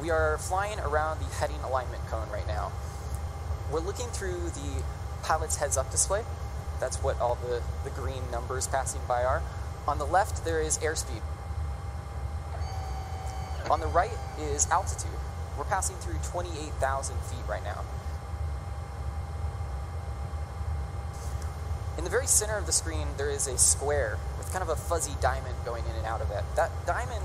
We are flying around the heading alignment cone right now. We're looking through the pilot's heads up display. That's what all the, the green numbers passing by are. On the left, there is airspeed. On the right is altitude. We're passing through 28,000 feet right now. In the very center of the screen, there is a square with kind of a fuzzy diamond going in and out of it. That diamond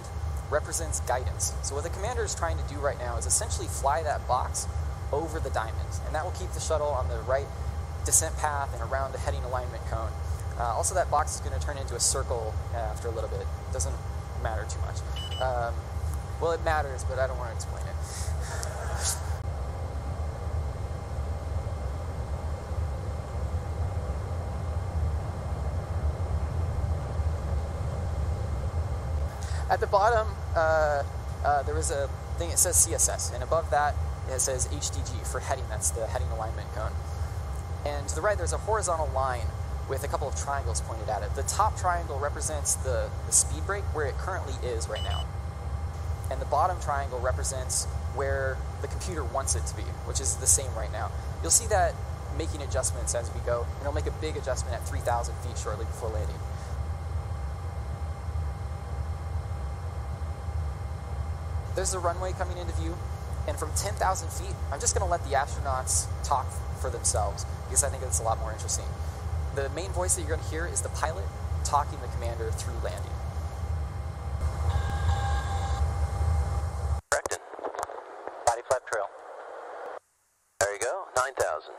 represents guidance. So what the commander is trying to do right now is essentially fly that box over the diamond, and that will keep the shuttle on the right descent path and around the heading alignment cone. Uh, also, that box is going to turn into a circle after a little bit. It doesn't matter too much. Um, well, it matters, but I don't want to explain it. At the bottom, uh, uh, there is a thing, it says CSS, and above that, it says HDG for heading, that's the heading alignment cone. And to the right, there's a horizontal line with a couple of triangles pointed at it. The top triangle represents the, the speed brake where it currently is right now. And the bottom triangle represents where the computer wants it to be, which is the same right now. You'll see that making adjustments as we go, and it'll make a big adjustment at 3,000 feet shortly before landing. There's the runway coming into view, and from 10,000 feet, I'm just going to let the astronauts talk for themselves because I think it's a lot more interesting. The main voice that you're going to hear is the pilot talking the commander through landing. Corrected. Body flap trail. There you go. 9,000.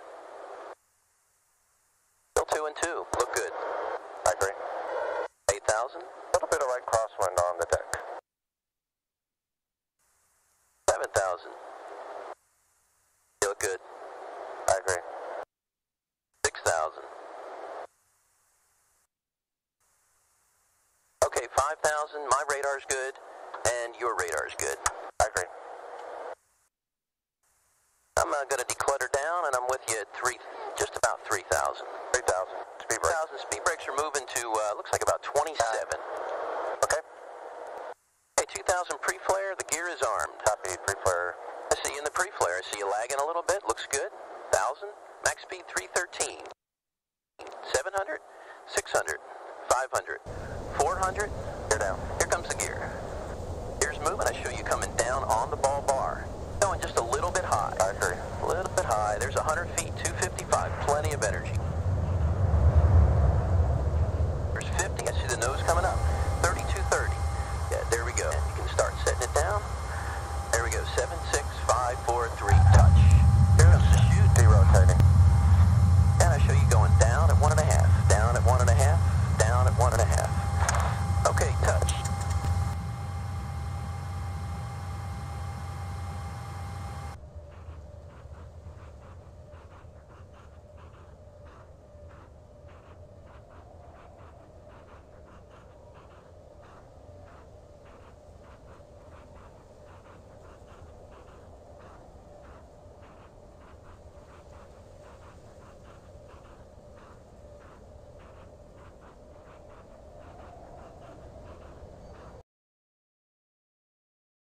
Still 2 and 2. Look good. I agree. 8,000. A little bit of right crosswind on the deck thousand. You look good. I agree. Six thousand. Okay, five thousand. My radar's good, and your radar's good. I agree. I'm uh, gonna declutter down, and I'm with you at three, just about three thousand. Three thousand. Speed brakes. Three thousand speed brakes are moving to uh, looks like about twenty-seven. Uh, 10,000 pre-flare, the gear is armed. Copy, pre-flare. I see you in the pre-flare. I see you lagging a little bit. Looks good. 1,000. Max speed 313. 700. 600. 500. 400. Gear down. Here comes the gear. Gear's moving. I show you coming down on the ball bar. Going just a little bit high. I agree. A little bit high. There's 100 feet, 255. Plenty of energy. 76543-TOUCH. Here's the chute. And I show you going down at one and a half, down at one and a half, down at one and a half. Okay, touch.